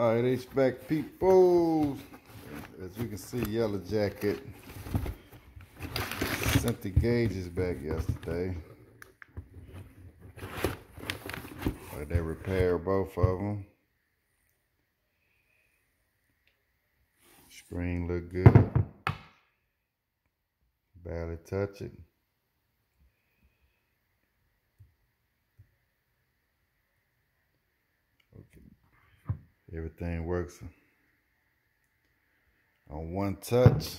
All right, HVAC people. As you can see, Yellow Jacket sent the gauges back yesterday. Like they repaired both of them. Screen look good. Barely touch it. Okay. Everything works on one touch.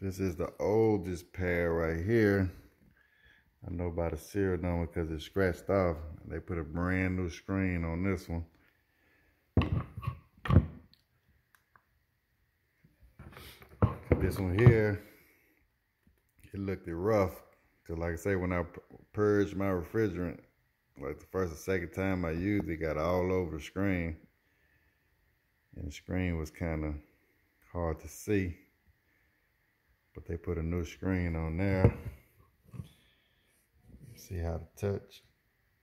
This is the oldest pair right here. I know by the serial number because it's scratched off. They put a brand new screen on this one. This one here, it looked rough. Cause like I say, when I purged my refrigerant, like the first or second time I used it, got all over the screen. And the screen was kind of hard to see. But they put a new screen on there. See how to touch.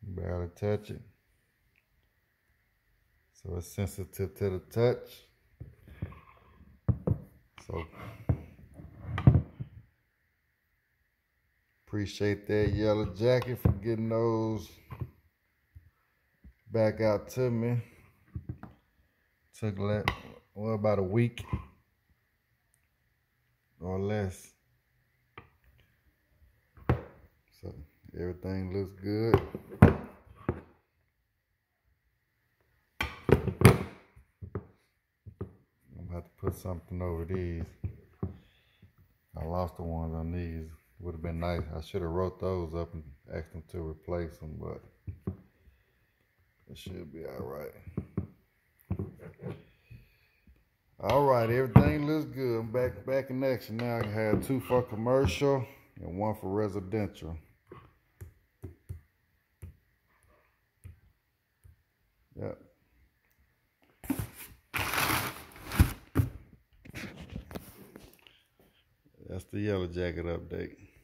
Barely touch it. So it's sensitive to the touch. So appreciate that yellow jacket for getting those back out to me. Took like, well, about a week or less. So everything looks good. I'm about to put something over these. I lost the ones on these. Would have been nice. I should have wrote those up and asked them to replace them, but it should be all right. All right, everything looks good. I'm back back in action now. I had two for commercial and one for residential. Yep. That's the yellow jacket update.